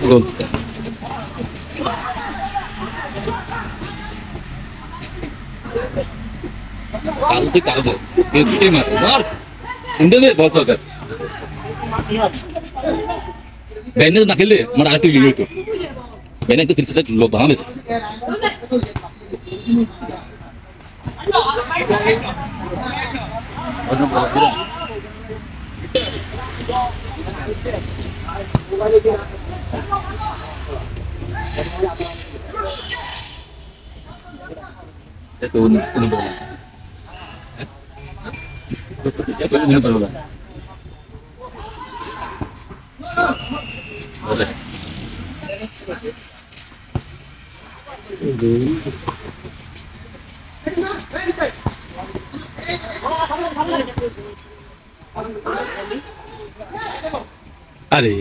Good. कालती काल दो ये छुट्टी मार मार बहुत हो बैनर ना खेले मर आटी लिए तो बैनर तो फिर से लोग वहाँ में से Itu ini আরে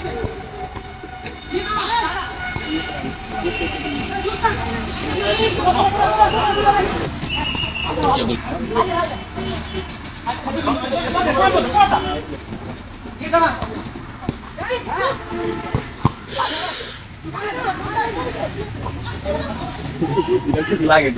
Thank you. lagi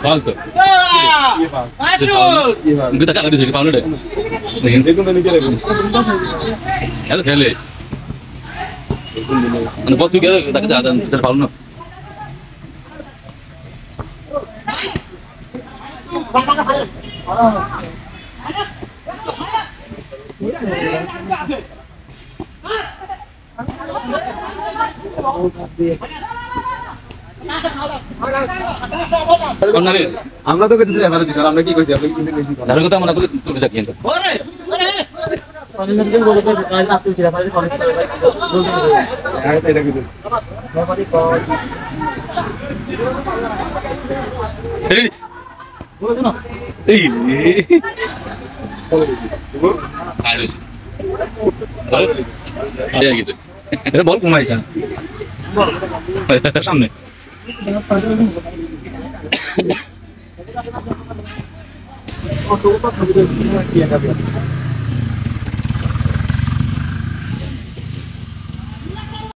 Falta. Kita tak ada di sini, Paulo deh. দেখুন তো নিজে দেখুন Kalau খেলে মানে বল তুই গেলে তাকে দাদা তার পারো না কন্যারে আমরা তো এবারে আমরা কি কইছি? আপনি কথা মনে করে তুলে কইছি এই। এতিয়া বল কোমাইছা